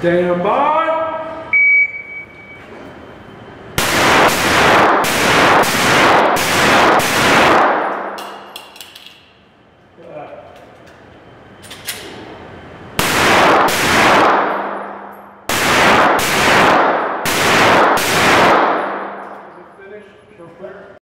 Stand by.